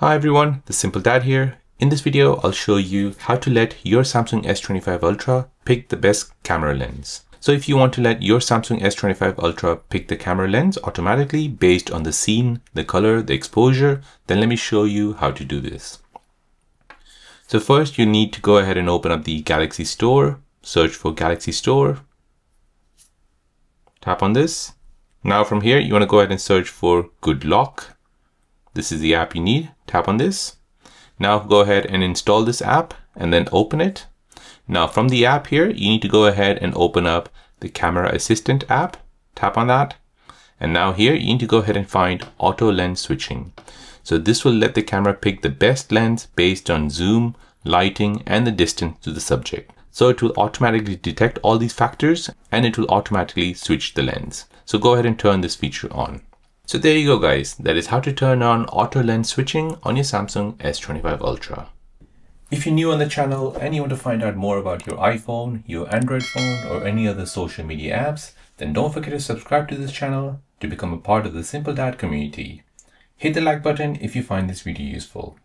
Hi everyone, the Simple Dad here. In this video, I'll show you how to let your Samsung S25 Ultra pick the best camera lens. So if you want to let your Samsung S25 Ultra pick the camera lens automatically based on the scene, the color, the exposure, then let me show you how to do this. So first you need to go ahead and open up the Galaxy Store, search for Galaxy Store, tap on this. Now from here, you want to go ahead and search for Good Lock. This is the app you need, tap on this. Now go ahead and install this app and then open it. Now from the app here, you need to go ahead and open up the camera assistant app, tap on that. And now here you need to go ahead and find auto lens switching. So this will let the camera pick the best lens based on zoom, lighting, and the distance to the subject. So it will automatically detect all these factors and it will automatically switch the lens. So go ahead and turn this feature on. So there you go guys, that is how to turn on auto lens switching on your Samsung S25 Ultra. If you're new on the channel and you want to find out more about your iPhone, your Android phone or any other social media apps, then don't forget to subscribe to this channel to become a part of the Simple Dad community. Hit the like button if you find this video useful.